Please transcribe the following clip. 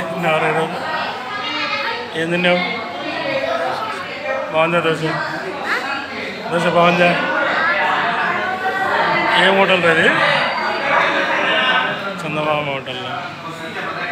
എന്താ പറയുന്നത് എന്തിൻ്റെ പവഞ്ച ദോശ ദോശ പവഞ്ച ഏ ഹോട്ടലിൻ്റെ അത് ചന്ദമാമ ഹോട്ടലിലാണ്